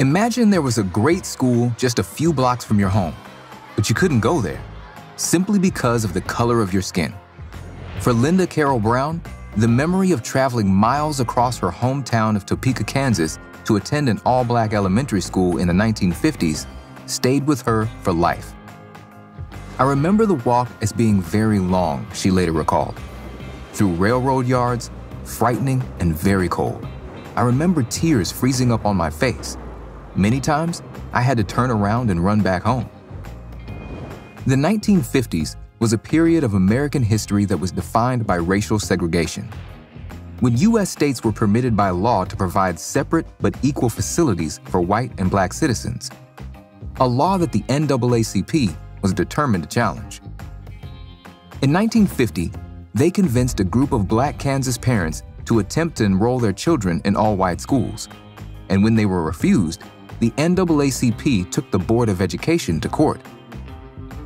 Imagine there was a great school just a few blocks from your home, but you couldn't go there simply because of the color of your skin. For Linda Carol Brown, the memory of traveling miles across her hometown of Topeka, Kansas to attend an all black elementary school in the 1950s stayed with her for life. I remember the walk as being very long, she later recalled. Through railroad yards, frightening and very cold. I remember tears freezing up on my face. Many times, I had to turn around and run back home. The 1950s was a period of American history that was defined by racial segregation. When U.S. states were permitted by law to provide separate but equal facilities for white and black citizens, a law that the NAACP was determined to challenge. In 1950, they convinced a group of black Kansas parents to attempt to enroll their children in all white schools. And when they were refused, the NAACP took the Board of Education to court.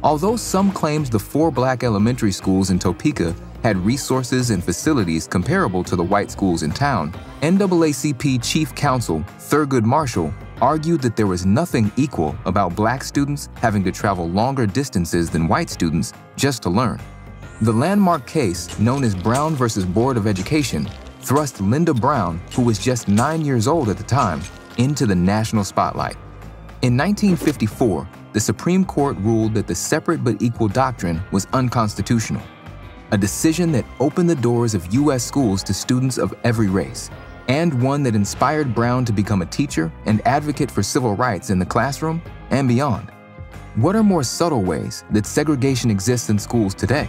Although some claimed the four black elementary schools in Topeka had resources and facilities comparable to the white schools in town, NAACP Chief Counsel Thurgood Marshall argued that there was nothing equal about black students having to travel longer distances than white students just to learn. The landmark case, known as Brown versus Board of Education, thrust Linda Brown, who was just nine years old at the time, into the national spotlight. In 1954, the Supreme Court ruled that the separate but equal doctrine was unconstitutional, a decision that opened the doors of U.S. schools to students of every race, and one that inspired Brown to become a teacher and advocate for civil rights in the classroom and beyond. What are more subtle ways that segregation exists in schools today?